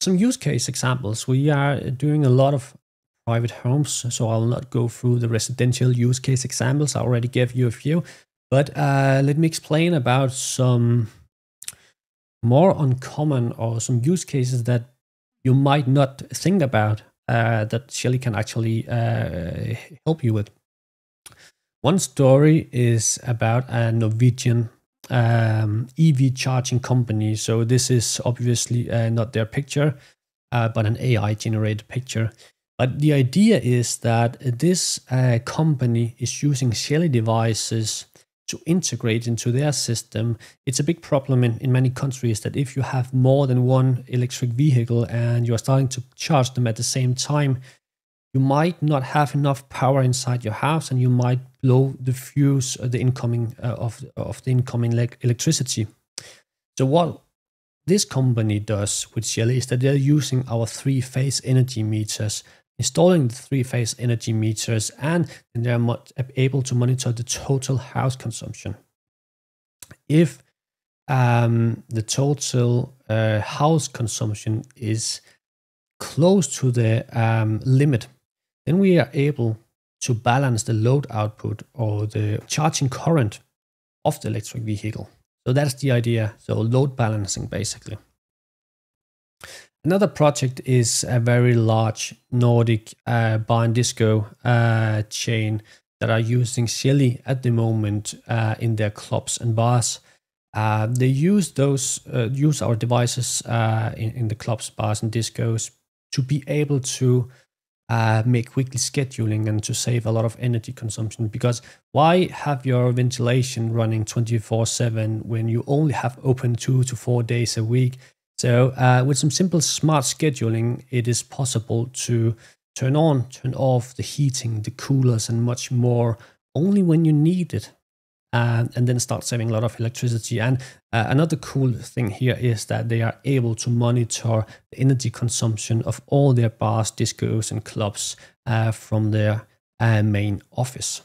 some use case examples. We are doing a lot of private homes, so I'll not go through the residential use case examples. I already gave you a few, but uh, let me explain about some more uncommon or some use cases that you might not think about uh, that Shelly can actually uh, help you with. One story is about a Norwegian um, EV charging company. So this is obviously uh, not their picture, uh, but an AI generated picture. But the idea is that this uh, company is using Shelly devices to integrate into their system. It's a big problem in, in many countries that if you have more than one electric vehicle and you are starting to charge them at the same time, you might not have enough power inside your house and you might blow the fuse of the incoming uh, of, of the incoming le- electricity. So what this company does with Shelly is that they're using our three-phase energy meters, installing the three-phase energy meters, and then they're able to monitor the total house consumption. If um, the total uh, house consumption is close to the um, limit then we are able to balance the load output or the charging current of the electric vehicle. So that's the idea. So load balancing basically. Another project is a very large Nordic uh, bar and disco uh, chain that are using Shelly at the moment uh, in their clubs and bars. Uh, they use those uh, use our devices uh, in, in the clubs, bars, and discos to be able to uh, make weekly scheduling and to save a lot of energy consumption. Because why have your ventilation running 24 7 when you only have open two to four days a week? So uh, with some simple smart scheduling it is possible to turn on turn off the heating the coolers and much more only when you need it and, and then start saving a lot of electricity. And uh, another cool thing here is that they are able to monitor the energy consumption of all their bars, discos, and clubs uh, from their uh, main office.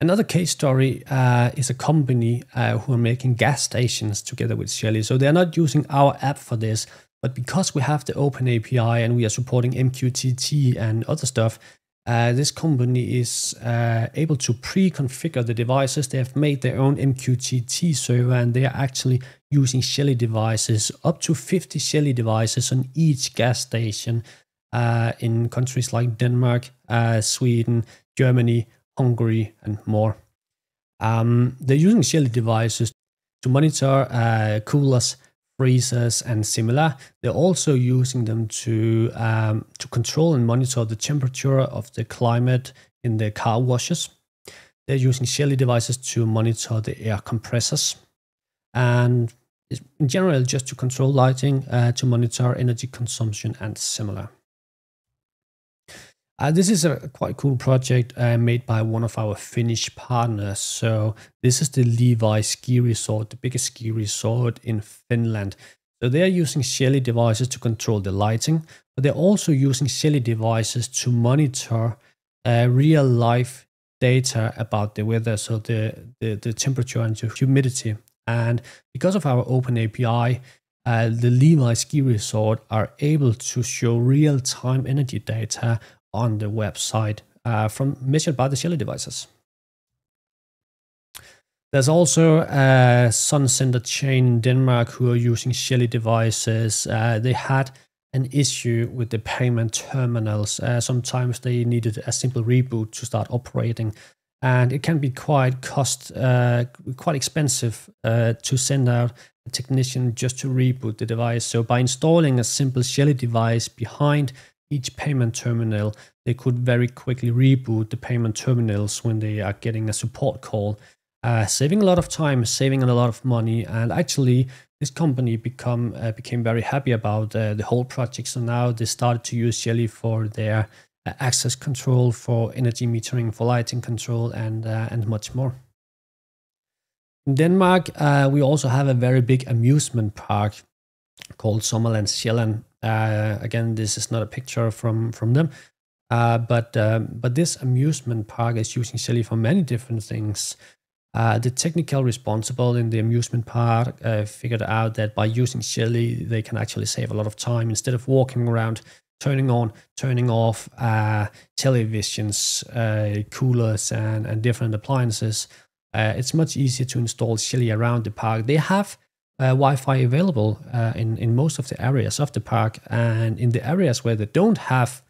Another case story uh, is a company uh, who are making gas stations together with Shelly. So they're not using our app for this, but because we have the open API and we are supporting MQTT and other stuff, uh, this company is uh, able to pre-configure the devices. They have made their own MQTT server and they are actually using Shelly devices, up to 50 Shelly devices on each gas station uh, in countries like Denmark, uh, Sweden, Germany, Hungary, and more. Um, they're using Shelly devices to monitor uh, coolers, freezers and similar. They're also using them to um, to control and monitor the temperature of the climate in the car washes. They're using Shelly devices to monitor the air compressors, and in general just to control lighting, uh, to monitor energy consumption and similar. Uh, this is a quite cool project uh, made by one of our Finnish partners. So this is the Levi ski resort, the biggest ski resort in Finland. So they are using Shelly devices to control the lighting, but they're also using Shelly devices to monitor uh, real life data about the weather, so the, the, the temperature and the humidity. And because of our open API, uh, the Levi Ski Resort are able to show real time energy data on the website uh, from measured by the Shelly devices. There's also a Sun Center chain in Denmark who are using Shelly devices. Uh, they had an issue with the payment terminals. Uh, sometimes they needed a simple reboot to start operating, and it can be quite cost, uh, quite expensive uh, to send out a technician just to reboot the device. So by installing a simple Shelly device behind each payment terminal, they could very quickly reboot the payment terminals when they are getting a support call, uh, saving a lot of time, saving a lot of money, and actually this company become uh, became very happy about uh, the whole project. So now they started to use Shelly for their uh, access control, for energy metering, for lighting control, and uh, and much more. In Denmark, uh, we also have a very big amusement park called Sommerland Sjælland. Uh, again, this is not a picture from from them, uh, but um, but this amusement park is using Shelly for many different things. Uh, the technical responsible in the amusement park uh, figured out that by using Shelly, they can actually save a lot of time instead of walking around, turning on, turning off uh, televisions, uh, coolers, and, and different appliances. Uh, it's much easier to install Shelly around the park. They have uh, Wi-Fi available in in most of the areas of the park, and in the areas where they don't have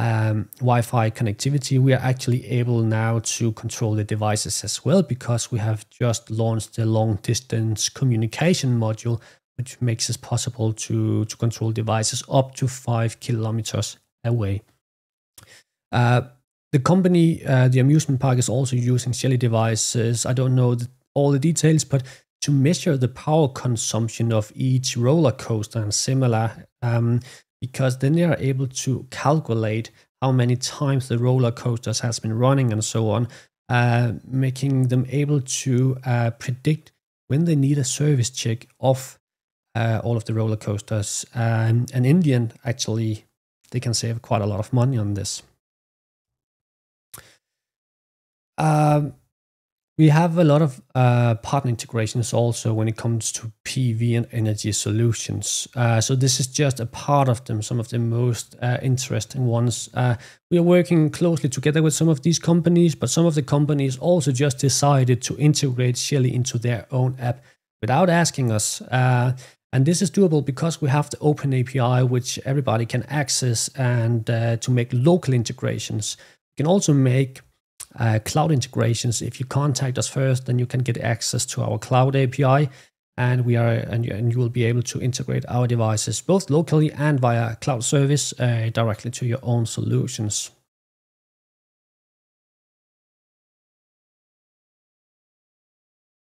um, Wi-Fi connectivity, we are actually able now to control the devices as well because we have just launched the long-distance communication module, which makes it possible to, to control devices up to five kilometers away. Uh, the company, uh, the amusement park, is also using Shelly devices. I don't know the, all the details, but to measure the power consumption of each roller coaster and similar, um, because then they are able to calculate how many times the roller coasters has been running and so on, uh, making them able to uh, predict when they need a service check of uh, all of the roller coasters. Um, and Indian actually, they can save quite a lot of money on this. Um, we have a lot of uh, partner integrations also when it comes to PV and energy solutions. Uh, so this is just a part of them, some of the most uh, interesting ones. Uh, we are working closely together with some of these companies, but some of the companies also just decided to integrate Shelly into their own app without asking us. Uh, and this is doable because we have the open API, which everybody can access and uh, to make local integrations. We can also make uh, cloud integrations. If you contact us first, then you can get access to our cloud API, and we are and you, and you will be able to integrate our devices both locally and via cloud service uh, directly to your own solutions.